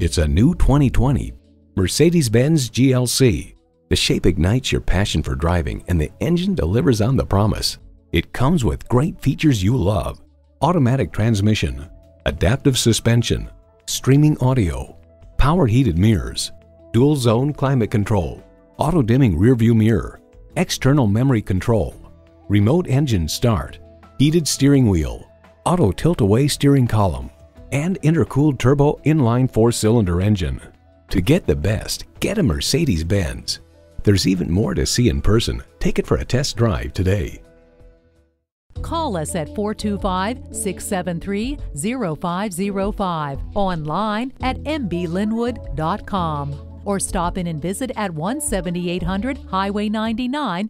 It's a new 2020 Mercedes-Benz GLC. The shape ignites your passion for driving and the engine delivers on the promise. It comes with great features you love. Automatic transmission, adaptive suspension, streaming audio, power heated mirrors, dual zone climate control, auto dimming rearview mirror, external memory control, remote engine start, heated steering wheel, auto tilt-away steering column, and intercooled turbo inline four-cylinder engine. To get the best, get a Mercedes-Benz. There's even more to see in person. Take it for a test drive today. Call us at 425 673 0505, online at mblynnwood.com, or stop in and visit at 17800 Highway 99